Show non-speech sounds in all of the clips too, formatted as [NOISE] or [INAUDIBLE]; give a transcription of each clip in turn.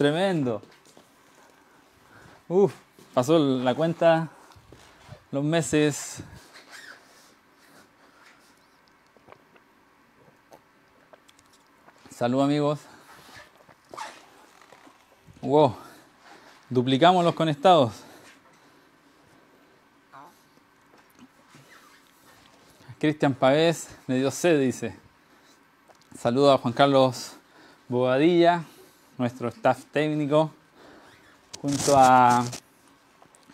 Tremendo. Uf, pasó la cuenta, los meses. Salud amigos. Wow, duplicamos los conectados. Cristian Pavés me dio sed, dice. Saludo a Juan Carlos Bobadilla, nuestro staff técnico, junto a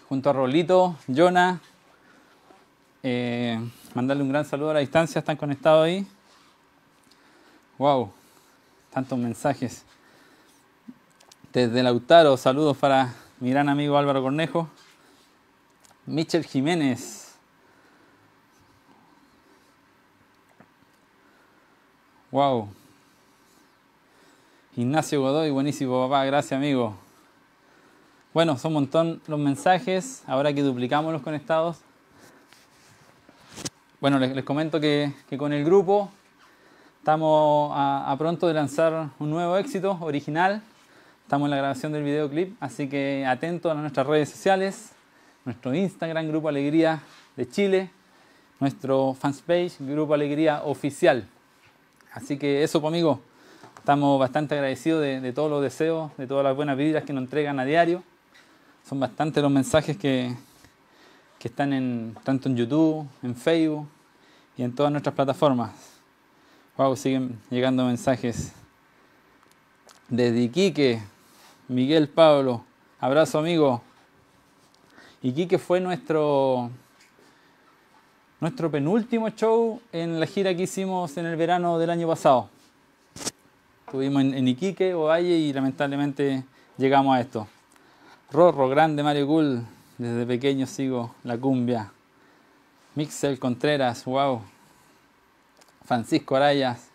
junto a Rolito, Jonah. Eh, mandarle un gran saludo a la distancia, están conectados ahí. Wow, tantos mensajes. Desde Lautaro, saludos para mi gran amigo Álvaro Cornejo. Michel Jiménez. Wow. Ignacio Godoy, buenísimo papá, gracias amigo. Bueno, son un montón los mensajes, ahora que duplicamos los conectados. Bueno, les, comento que, con el grupo estamos a, pronto de lanzar un nuevo éxito original. Estamos en la grabación del videoclip, así que atentos a nuestras redes sociales, nuestro Instagram, Grupo Alegría de Chile, nuestro fanpage, Grupo Alegría Oficial. Así que eso conmigo. Estamos bastante agradecidos de, todos los deseos, de todas las buenas vidas que nos entregan a diario. Son bastantes los mensajes que, que están en, tanto en YouTube, en Facebook y en todas nuestras plataformas. Wow, siguen llegando mensajes desde Iquique, Miguel Pablo, abrazo amigo. Iquique fue nuestro, nuestro penúltimo show en la gira que hicimos en el verano del año pasado. Estuvimos en, Iquique, Ovalle y lamentablemente llegamos a esto. Rorro, grande Mario Cool, desde pequeño sigo la cumbia. Mixel Contreras, wow. Francisco Arayas,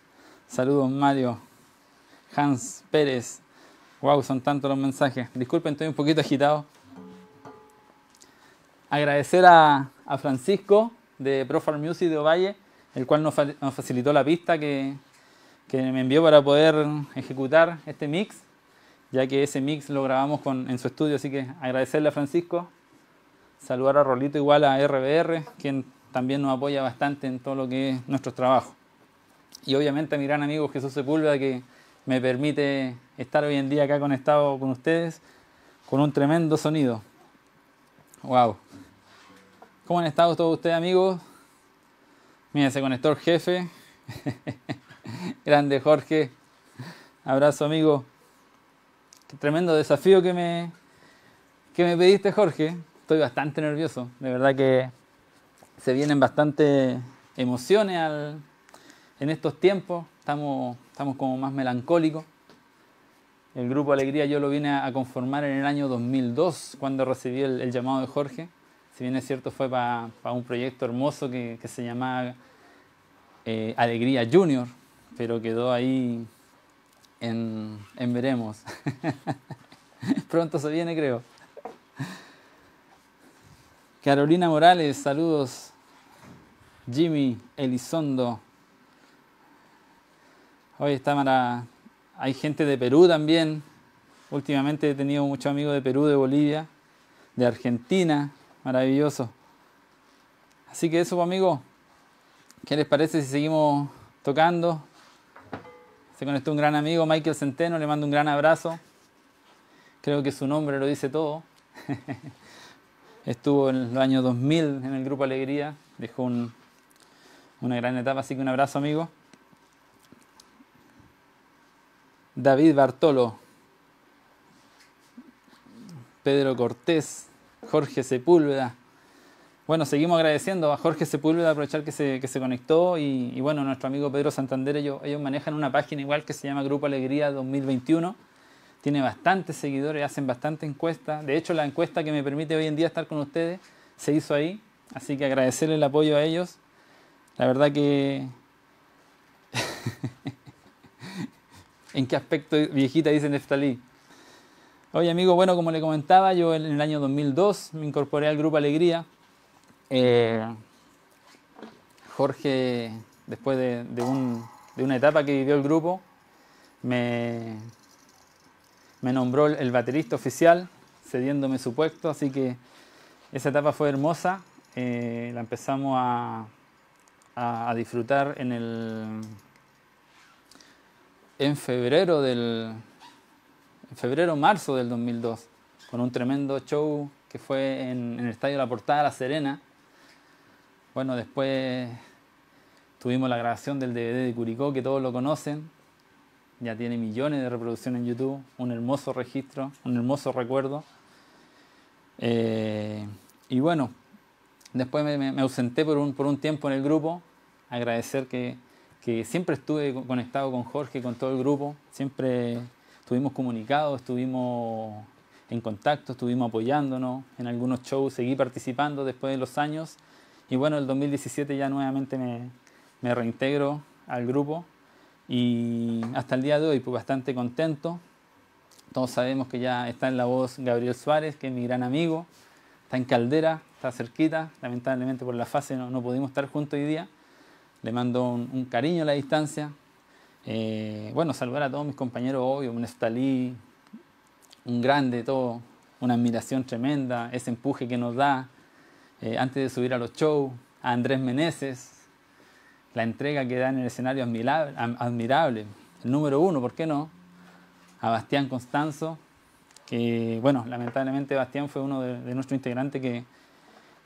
saludos Mario. Hans Pérez, wow, son tantos los mensajes. Disculpen, estoy un poquito agitado. Agradecer a, a Francisco de Profile Music de Ovalle, el cual nos, nos facilitó la pista que, que me envió para poder ejecutar este mix, ya que ese mix lo grabamos con, en su estudio, así que agradecerle a Francisco, saludar a Rolito igual a RBR, quien también nos apoya bastante en todo lo que es nuestro trabajo. Y obviamente a mi gran amigo Jesús Sepúlveda, que me permite estar hoy en día acá conectado con ustedes con un tremendo sonido. Wow. ¿Cómo han estado todos ustedes amigos? Mira, se conectó el jefe. [LAUGHS] Grande Jorge. Abrazo amigo. Qué tremendo desafío que me, que me pediste Jorge. Estoy bastante nervioso. De verdad que se vienen bastante emociones en estos tiempos. Estamos, estamos como más melancólicos. El grupo Alegría yo lo vine a conformar en el año 2002 cuando recibí el, llamado de Jorge. Si bien es cierto fue para un proyecto hermoso que, que se llamaba eh, Alegría Junior, pero quedó ahí en, veremos. [LAUGHS] Pronto se viene creo. Carolina Morales, saludos. Jimmy Elizondo. Hoy está Mara. Hay gente de Perú también. Últimamente he tenido muchos amigos de Perú, de Bolivia, de Argentina. Maravilloso. Así que eso, pues, amigos. ¿Qué les parece si seguimos tocando? Se conectó un gran amigo, Michael Centeno. Le mando un gran abrazo. Creo que su nombre lo dice todo. [LAUGHS] Estuvo en los años 2000 en el Grupo Alegría. Dejó un- una gran etapa, así que un abrazo, amigo. David Bartolo, Pedro Cortés, Jorge Sepúlveda. Bueno, seguimos agradeciendo a Jorge Sepúlveda, aprovechar que se, que se conectó y, bueno, nuestro amigo Pedro Santander, ellos, ellos manejan una página igual que se llama Grupo Alegría 2021. Tiene bastantes seguidores, hacen bastante encuestas. De hecho, la encuesta que me permite hoy en día estar con ustedes se hizo ahí. Así que agradecerle el apoyo a ellos. La verdad que... [LAUGHS] ¿En qué aspecto viejita dice Neftalí? Oye amigo, bueno, como le comentaba, yo en el año 2002 me incorporé al Grupo Alegría. Eh, Jorge, después de, de un- de una etapa que vivió el grupo, me, nombró el baterista oficial, cediéndome su puesto, así que esa etapa fue hermosa. eh, la empezamos a, disfrutar en febrero del en febrero marzo del 2002 con un tremendo show que fue en, en el estadio La Portada La Serena bueno después tuvimos la grabación del DVD de Curicó que todos lo conocen. Ya tiene millones de reproducciones en YouTube. Un hermoso registro un hermoso recuerdo. Eh, y bueno después me, ausenté por un, por un tiempo en el grupo. Agradecer que, que siempre estuve co- conectado con Jorge, con todo el grupo, siempre estuvimos comunicados, estuvimos en contacto, estuvimos apoyándonos. En algunos shows, seguí participando después de los años y bueno, el 2017 ya nuevamente me, reintegro al grupo y hasta el día de hoy pues bastante contento. Todos sabemos que ya está en la voz Gabriel Suárez, que es mi gran amigo, está en Caldera, está cerquita, lamentablemente por la fase no, no pudimos estar juntos hoy día. Le mando un, un cariño a la distancia. Eh, bueno, saludar a todos mis compañeros, obvio, un Estalí, un grande, todo, una admiración tremenda, ese empuje que nos da eh, antes de subir a los shows, a Andrés Meneses, la entrega que da en el escenario admirable, admirable. el número uno, ¿por qué no? A Bastián Constanzo, que, bueno, lamentablemente Bastián fue uno de, nuestros integrantes que,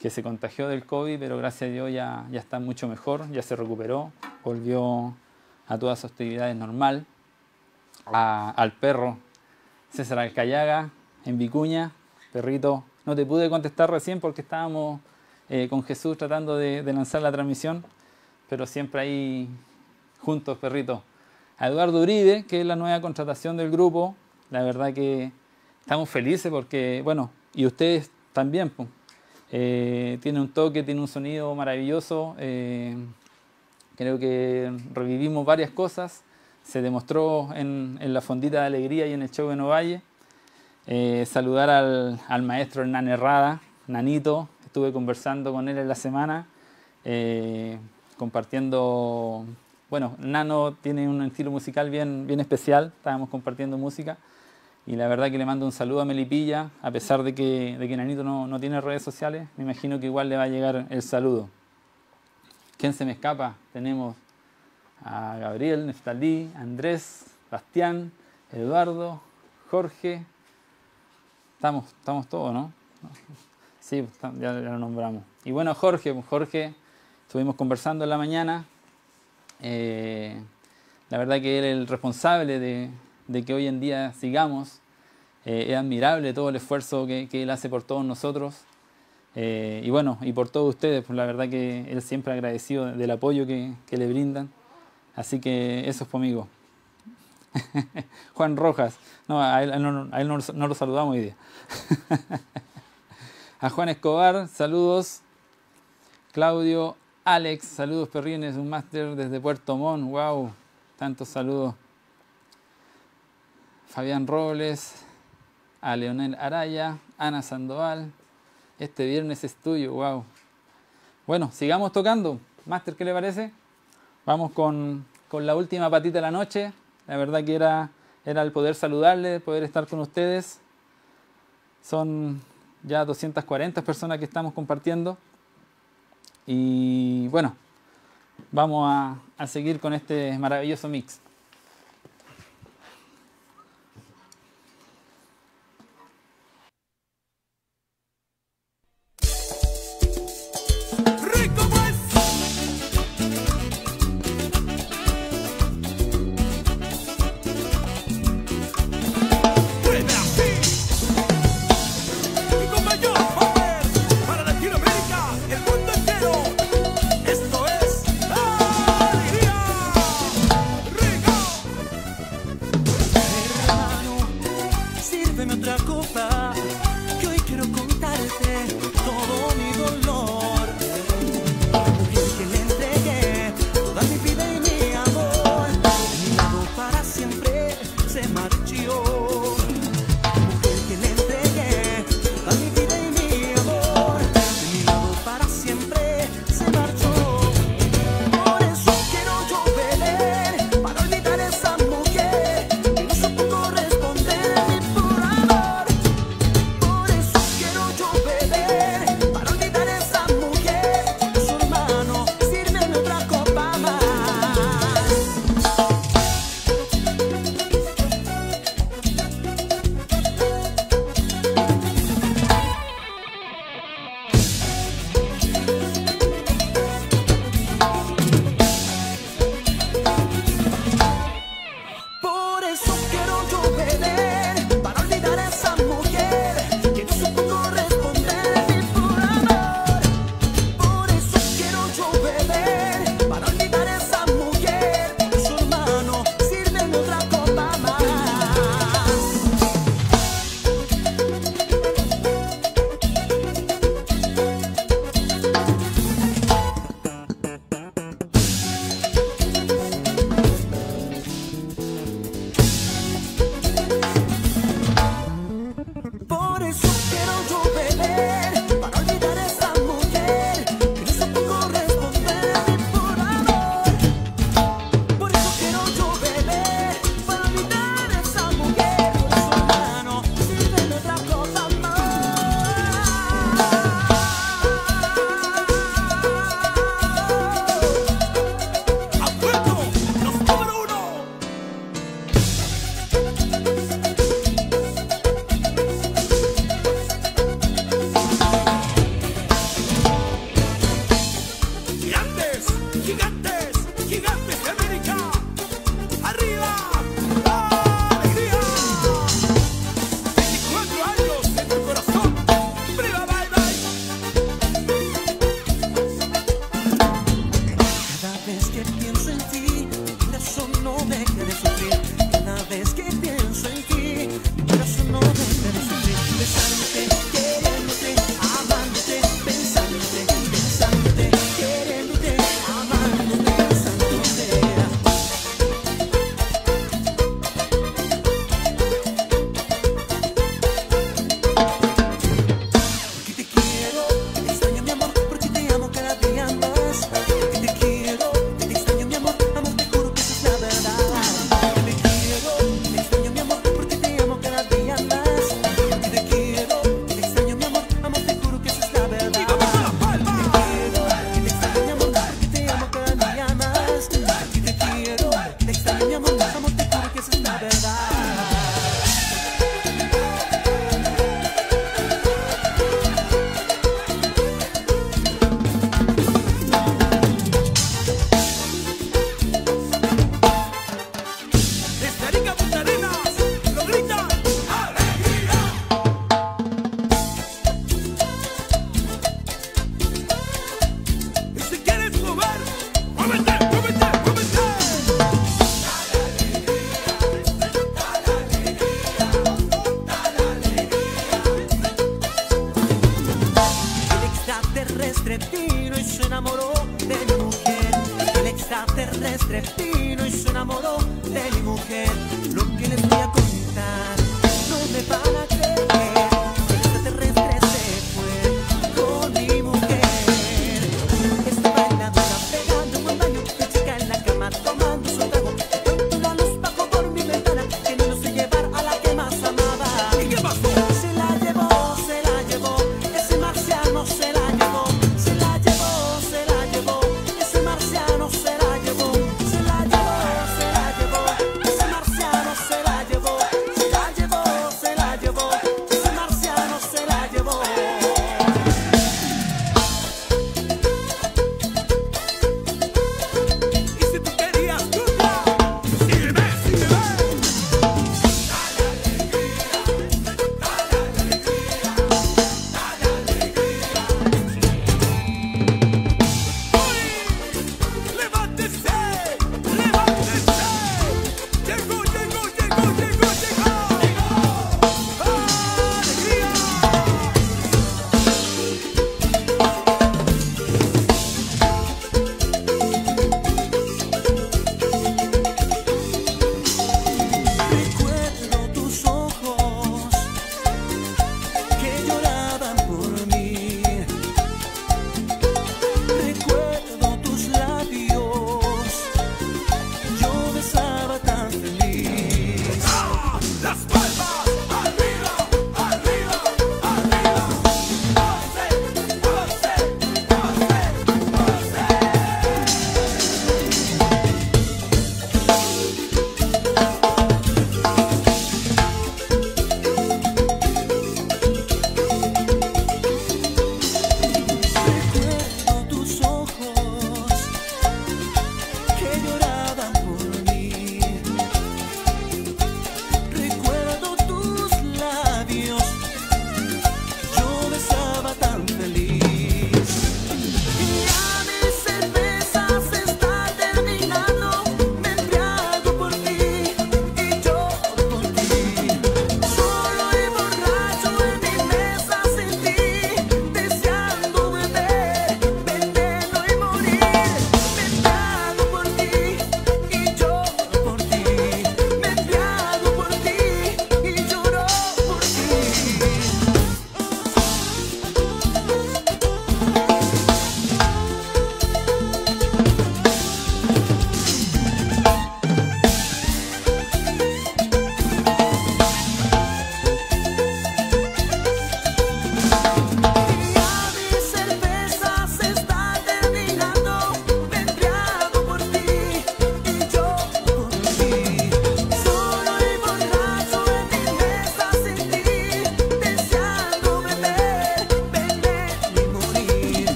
que, se contagió del COVID, pero gracias a Dios ya, ya está mucho mejor, ya se recuperó, volvió a todas sus actividades normal. Al perro César Alcayaga en Vicuña, perrito, no te pude contestar recién porque estábamos eh, con Jesús tratando de, lanzar la transmisión, pero siempre ahí juntos, perrito. A Eduardo Uribe, que es la nueva contratación del grupo, la verdad que estamos felices porque, bueno, y ustedes también, eh, tiene un toque, tiene un sonido maravilloso. Eh, creo que revivimos varias cosas. Se demostró en, en, la fondita de alegría y en el show de Novalle. Eh, saludar al, al, maestro Hernán Herrada, Nanito. Estuve conversando con él en la semana, eh, compartiendo. Bueno, Nano tiene un estilo musical bien, bien especial. Estábamos compartiendo música. Y la verdad que le mando un saludo a Melipilla, a pesar de que, de que Nanito no, no, tiene redes sociales, me imagino que igual le va a llegar el saludo. ¿Quién se me escapa? Tenemos a Gabriel, Neftalí, Andrés, Bastián, Eduardo, Jorge. Estamos, estamos todos, ¿no? Sí, ya, ya lo nombramos. Y bueno, Jorge, pues Jorge, estuvimos conversando en la mañana. Eh, la verdad que él es el responsable de, que hoy en día sigamos. Eh, es admirable todo el esfuerzo que, él hace por todos nosotros. Eh, y bueno, y por todos ustedes, pues la verdad que él siempre agradecido del apoyo que, que le brindan. Así que eso es conmigo. [LAUGHS] Juan Rojas, no, a él, no, lo saludamos hoy día. [LAUGHS] a Juan Escobar, saludos. Claudio, Alex, saludos perrines, un máster desde Puerto Montt, wow, tantos saludos. Fabián Robles, a Leonel Araya, Ana Sandoval. Este viernes es tuyo, wow. Bueno, sigamos tocando. Master, ¿qué le parece? Vamos con, con, la última patita de la noche. La verdad que era, era el poder saludarle, poder estar con ustedes. Son ya 240 personas que estamos compartiendo. Y bueno, vamos a, a seguir con este maravilloso mix.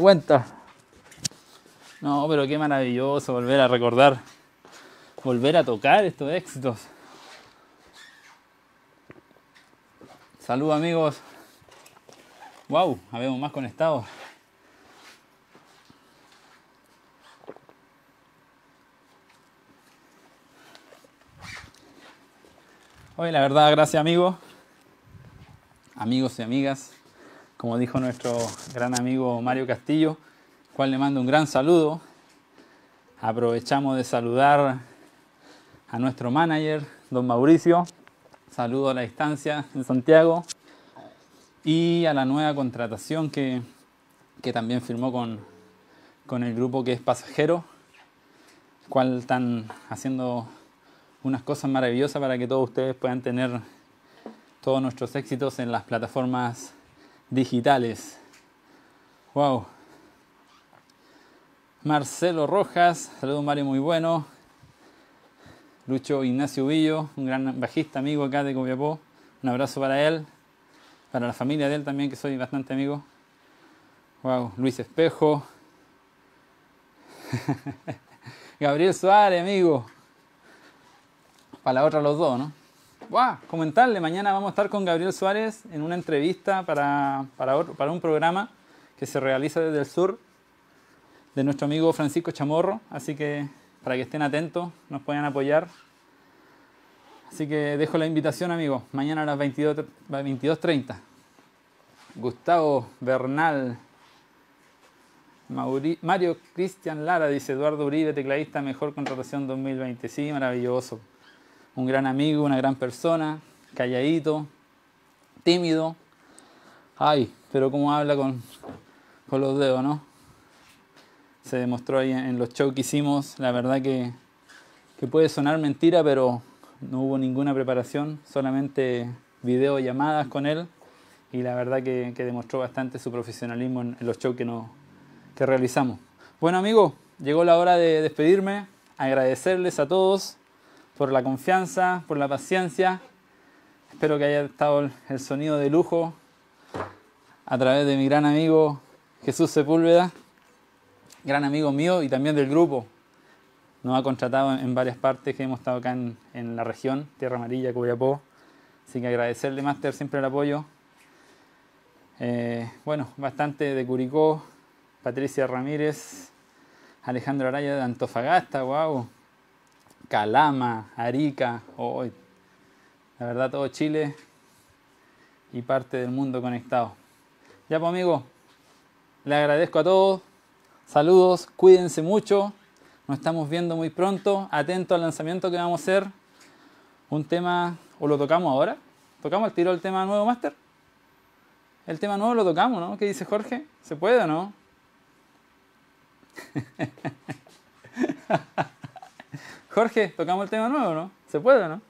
Cuenta. No, pero qué maravilloso volver a recordar, volver a tocar estos éxitos. Salud amigos. Wow, habemos más conectados. Oye, la verdad, gracias amigos, amigos y amigas, como dijo nuestro gran amigo Mario Castillo, cual le mando un gran saludo. Aprovechamos de saludar a nuestro manager, don Mauricio. Saludo a la distancia en Santiago. Y a la nueva contratación que, que también firmó con, con el grupo que es Pasajero, cual están haciendo unas cosas maravillosas para que todos ustedes puedan tener todos nuestros éxitos en las plataformas digitales. Wow. Marcelo Rojas, saludos Mario, muy bueno. Lucho Ignacio Villo, un gran bajista amigo acá de Copiapó. Un abrazo para él, para la familia de él también, que soy bastante amigo. Wow, Luis Espejo. [LAUGHS] Gabriel Suárez, amigo. Para la otra los dos, ¿no? ¡Guau! Comentarle, mañana vamos a estar con Gabriel Suárez en una entrevista para, para, otro- para un programa que se realiza desde el sur de nuestro amigo Francisco Chamorro. Así que para que estén atentos, nos puedan apoyar. Así que dejo la invitación, amigos. Mañana a las 22 22.30. Gustavo Bernal. Mario Cristian Lara dice Eduardo Uribe, tecladista, mejor contratación 2020. Sí, maravilloso. Un gran amigo, una gran persona, calladito, tímido. Ay, pero cómo habla con, con los dedos, ¿no? Se demostró ahí en los shows que hicimos. La verdad que, que puede sonar mentira, pero no hubo ninguna preparación, solamente videollamadas con él. Y la verdad que, que demostró bastante su profesionalismo en, los shows que, no, que realizamos. Bueno amigos, llegó la hora de despedirme, agradecerles a todos por la confianza, por la paciencia. Espero que haya estado el- sonido de lujo a través de mi gran amigo Jesús Sepúlveda, gran amigo mío y también del grupo. Nos ha contratado en- varias partes que hemos estado acá en, la región, Tierra Amarilla, Copiapó. Así que agradecerle, Máster, siempre el apoyo. Eh, bueno, bastante de Curicó, Patricia Ramírez, Alejandro Araya de Antofagasta, wow. Calama, Arica, hoy. La verdad todo Chile y parte del mundo conectado. Ya pues amigos, les agradezco a todos. Saludos, cuídense mucho. Nos estamos viendo muy pronto. Atento al lanzamiento que vamos a hacer. Un tema, o lo tocamos ahora. ¿Tocamos el tiro el tema nuevo, Master? El tema nuevo lo tocamos, ¿no? ¿Qué dice Jorge? ¿Se puede o no? [LAUGHS] Jorge, tocamos el tema nuevo, ¿no? ¿Se puede, no?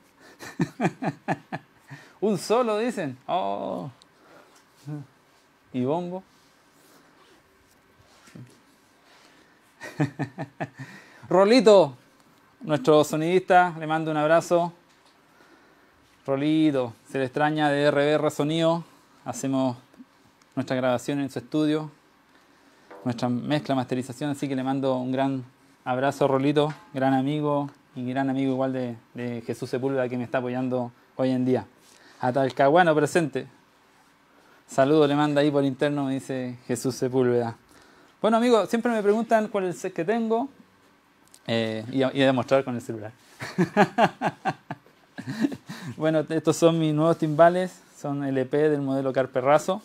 [LAUGHS] Un solo, dicen. Oh. ¿Y bombo? [LAUGHS] Rolito, nuestro sonidista, le mando un abrazo. Rolito, se le extraña de RBR Sonido. Hacemos nuestra grabación en su estudio, nuestra mezcla, masterización, así que le mando un gran abrazo, Rolito, gran amigo y gran amigo igual de, Jesús Sepúlveda que me está apoyando hoy en día. A Talcahuano presente. Saludo le manda ahí por interno, me dice Jesús Sepúlveda. Bueno, amigos, siempre me preguntan cuál es el set que tengo eh, y, y a demostrar con el celular. [LAUGHS] bueno, estos son mis nuevos timbales, son LP del modelo Carperrazo.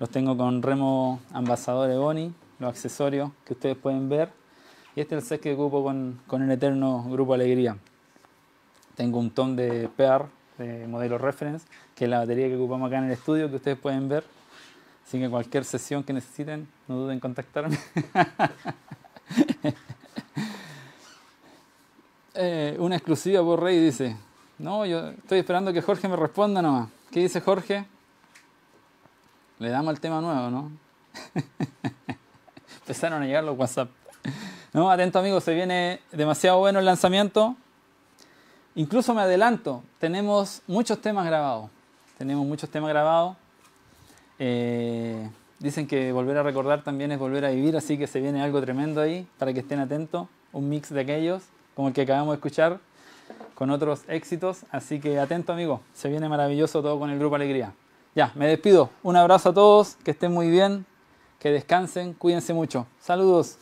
Los tengo con remo ambasador Ebony, los accesorios que ustedes pueden ver. Y este es el set que ocupo con, con el eterno Grupo Alegría. Tengo un ton de PEAR, de modelo Reference, que es la batería que ocupamos acá en el estudio, que ustedes pueden ver. Así que cualquier sesión que necesiten, no duden en contactarme. [LAUGHS] eh, una exclusiva por Rey dice, no, yo estoy esperando que Jorge me responda nomás. ¿Qué dice Jorge? Le damos el tema nuevo, ¿no? [LAUGHS] Empezaron a llegar los WhatsApp. No, atento amigos, se viene demasiado bueno el lanzamiento. Incluso me adelanto, tenemos muchos temas grabados. Tenemos muchos temas grabados. Eh, dicen que volver a recordar también es volver a vivir, así que se viene algo tremendo ahí para que estén atentos. Un mix de aquellos, como el que acabamos de escuchar, con otros éxitos. Así que atento amigos, se viene maravilloso todo con el Grupo Alegría. Ya, me despido. Un abrazo a todos, que estén muy bien, que descansen, cuídense mucho. Saludos.